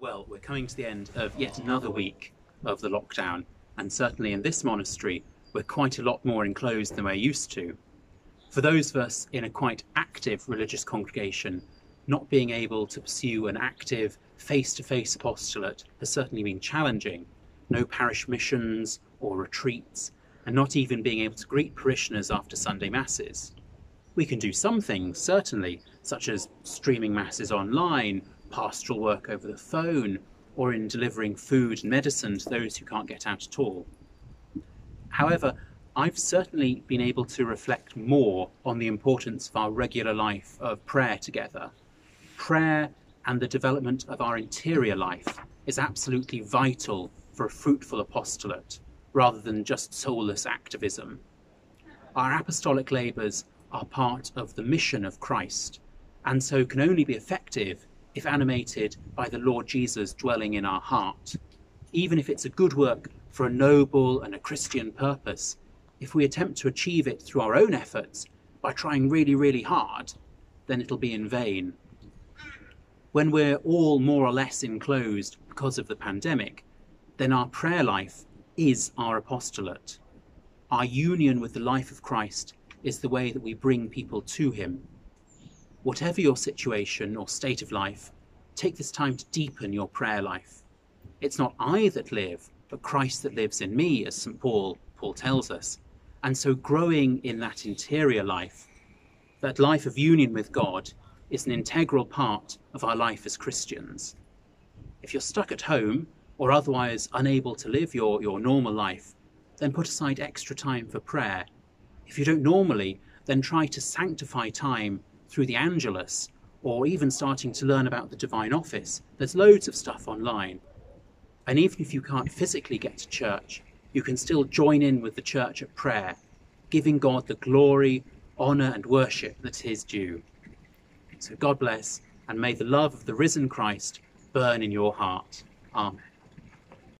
Well, we're coming to the end of yet another week of the lockdown, and certainly in this monastery, we're quite a lot more enclosed than we're used to. For those of us in a quite active religious congregation, not being able to pursue an active face to face apostolate has certainly been challenging. No parish missions or retreats, and not even being able to greet parishioners after Sunday Masses. We can do some things, certainly, such as streaming Masses online pastoral work over the phone, or in delivering food and medicine to those who can't get out at all. However, I've certainly been able to reflect more on the importance of our regular life of prayer together. Prayer and the development of our interior life is absolutely vital for a fruitful apostolate, rather than just soulless activism. Our apostolic labours are part of the mission of Christ, and so can only be effective if animated by the Lord Jesus dwelling in our heart. Even if it's a good work for a noble and a Christian purpose, if we attempt to achieve it through our own efforts by trying really, really hard, then it'll be in vain. When we're all more or less enclosed because of the pandemic, then our prayer life is our apostolate. Our union with the life of Christ is the way that we bring people to Him. Whatever your situation or state of life, take this time to deepen your prayer life. It's not I that live, but Christ that lives in me, as St. Paul, Paul tells us. And so growing in that interior life, that life of union with God, is an integral part of our life as Christians. If you're stuck at home or otherwise unable to live your, your normal life, then put aside extra time for prayer. If you don't normally, then try to sanctify time through the Angelus, or even starting to learn about the Divine Office. There's loads of stuff online. And even if you can't physically get to church, you can still join in with the church at prayer, giving God the glory, honour, and worship that is due. So God bless, and may the love of the risen Christ burn in your heart. Amen.